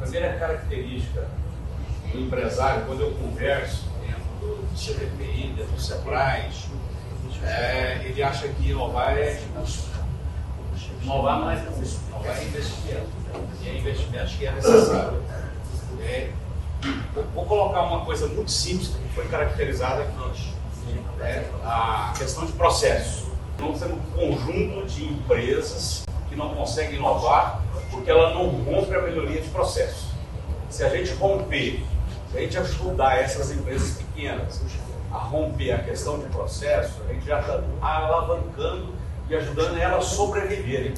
primeira característica do empresário, quando eu converso dentro do CDPI, dentro do SEBRAE, é, ele acha que inovar é inovar não é inovar é investimento. E é investimento que é necessário. É, vou colocar uma coisa muito simples que foi caracterizada aqui. É a questão de processo. Nós temos um conjunto de empresas que não conseguem inovar porque ela não rompe a melhoria de processo. Se a gente romper, se a gente ajudar essas empresas pequenas a romper a questão de processo, a gente já está alavancando e ajudando elas a sobreviverem.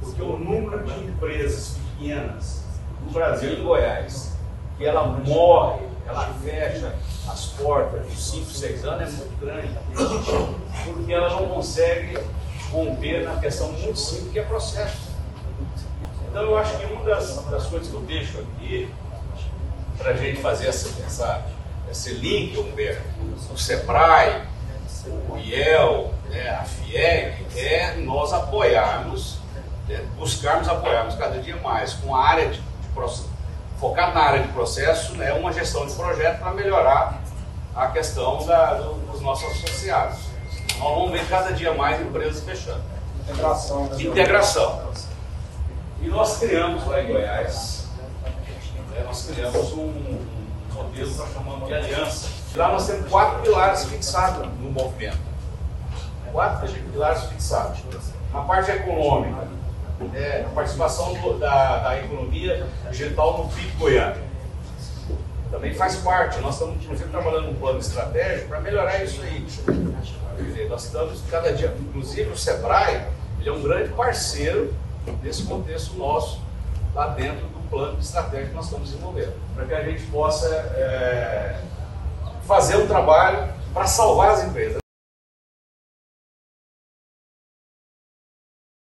Porque o número de empresas pequenas no Brasil e em Goiás, que ela morre, ela fecha as portas de 5, 6 anos é muito grande. Porque ela não consegue romper na questão muito simples que é processo. Então eu acho que uma das, das coisas que eu deixo aqui, para a gente fazer essa, essa, esse link, Humberto, o SEBRAE, o IEL, né, a FIEG, é nós apoiarmos, né, buscarmos apoiarmos cada dia mais com a área de, de processo, focar na área de processo, né, uma gestão de projeto para melhorar a questão da, do, dos nossos associados. Nós vamos ver cada dia mais empresas fechando. Integração. Né? Integração. E nós criamos lá em Goiás, né, nós criamos um, um modelo que nós chamamos de aliança. Lá nós temos quatro pilares fixados no movimento. Quatro pilares fixados. Na parte econômica, é, a participação do, da, da economia digital no PIB goiano. Também faz parte, nós estamos inclusive trabalhando um plano estratégico para melhorar isso aí. Nós estamos cada dia, inclusive o Sebrae, ele é um grande parceiro nesse contexto nosso, lá dentro do plano estratégico que nós estamos desenvolvendo, para que a gente possa é, fazer um trabalho para salvar as empresas.